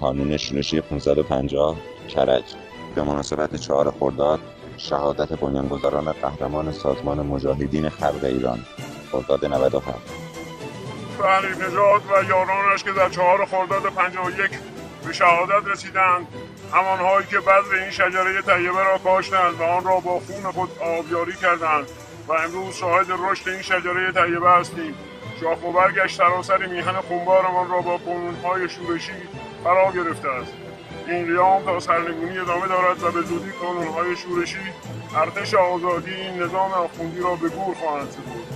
کانون شورشی 550 کرج. به مناسبت چهار خرداد شهادت بنیانگذاران قهرمان سازمان مجاهدین خلق ایران. خرداد 97 فهری نژاد و یارانش که در چهار خرداد 51 به شهادت رسیدند. همانهایی که بعد این شجره طیبه را کاشتند و آن را با خون خود آبیاری کردند. و امروز شاهد رشد این شجره طیبه هستیم. شاخ و برگش سراسر میهن خونبارمان را با قانونهای شورشی فرا گرفته است. این قیام تا سرنگونی ادامه دارد و به زودی قانونهای شورشی ارتش آزادی این نظام آخوندی را به گور خواهند سپرد.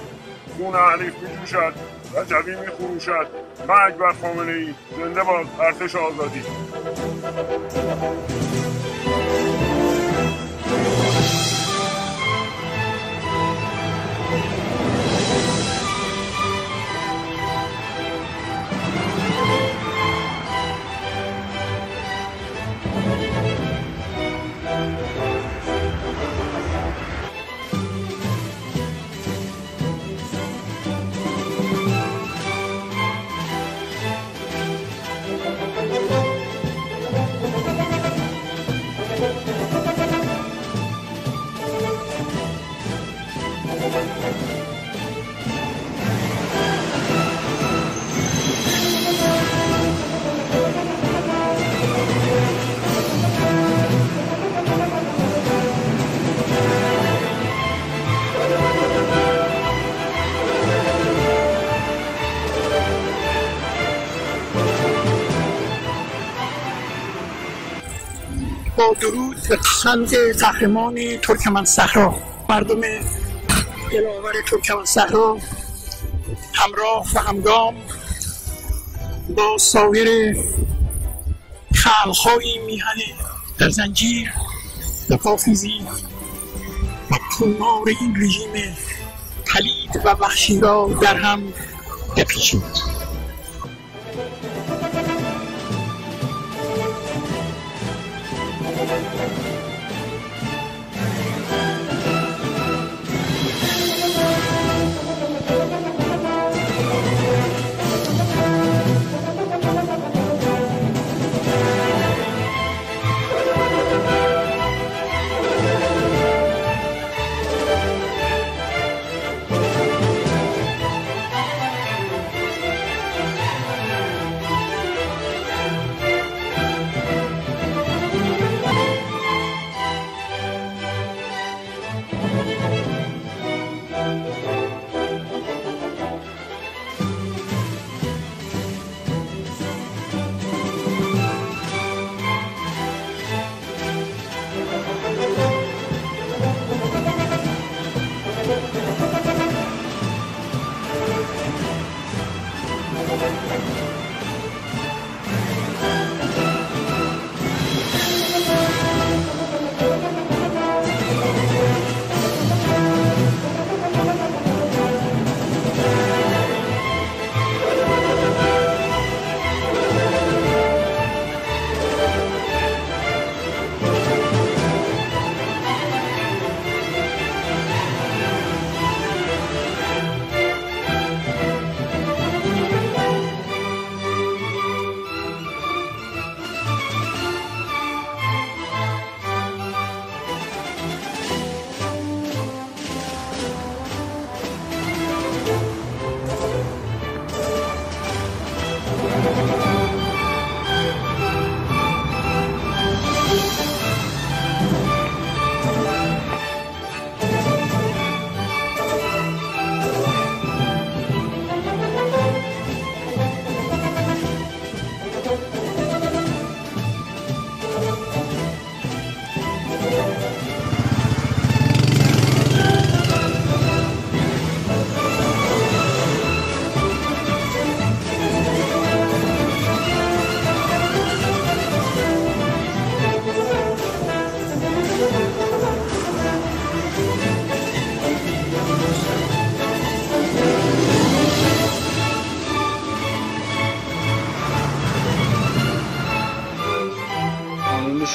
خون حریف میجوشد و جوی میخروشد. مرگ بر خامنه زنده باد ارتش آزادی. درود به خلق قهرمان ترکمن صحرا مردم دلاور ترکمن صحرا همراه و همگام با سایر خلقهای میهن در زنجیر و پافیزی و پولمار این رژیم پلید و وحشی را در هم بپیچید.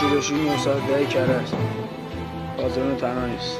شورشی مصادره کرد لازم تنها نیست.